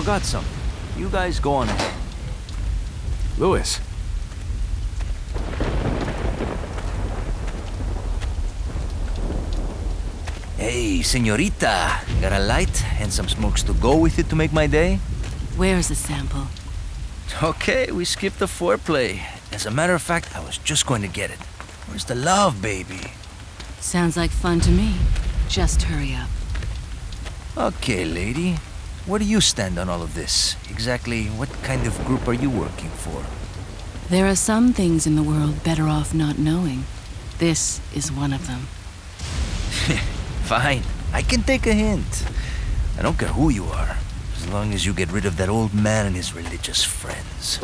forgot something. You guys go on ahead. Luis. Hey, senorita. Got a light and some smokes to go with it to make my day? Where's the sample? Okay, we skipped the foreplay. As a matter of fact, I was just going to get it. Where's the love, baby? Sounds like fun to me. Just hurry up. Okay, lady. Where do you stand on all of this? Exactly what kind of group are you working for? There are some things in the world better off not knowing. This is one of them. Fine. I can take a hint. I don't care who you are, as long as you get rid of that old man and his religious friends.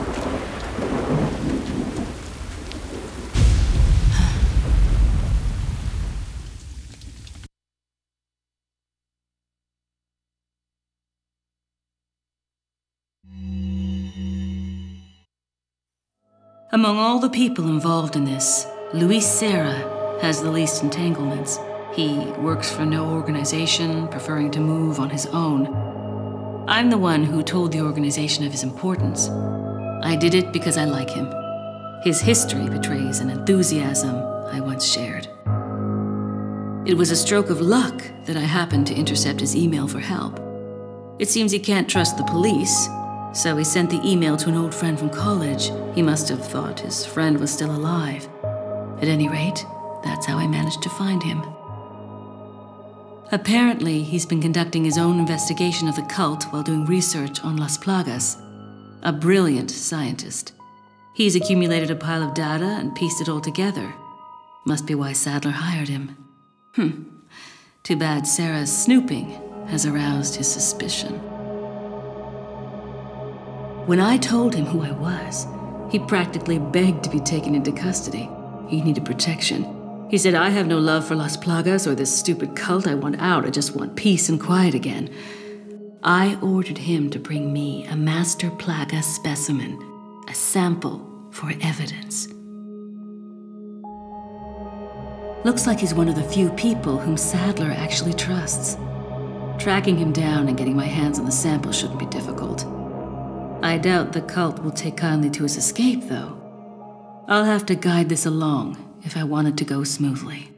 Among all the people involved in this, Luis Sera has the least entanglements. He works for no organization, preferring to move on his own. I'm the one who told the organization of his importance. I did it because I like him. His history betrays an enthusiasm I once shared. It was a stroke of luck that I happened to intercept his email for help. It seems he can't trust the police, so he sent the email to an old friend from college. He must have thought his friend was still alive. At any rate, that's how I managed to find him. Apparently, he's been conducting his own investigation of the cult while doing research on Las Plagas. A brilliant scientist. He's accumulated a pile of data and pieced it all together. Must be why Saddler hired him. Hmm. Too bad Sera's snooping has aroused his suspicion. When I told him who I was, he practically begged to be taken into custody. He needed protection. He said, I have no love for Las Plagas or this stupid cult. I want out. I just want peace and quiet again. I ordered him to bring me a Master Plaga specimen, a sample for evidence. Looks like he's one of the few people whom Saddler actually trusts. Tracking him down and getting my hands on the sample shouldn't be difficult. I doubt the cult will take kindly to his escape, though. I'll have to guide this along if I want it to go smoothly.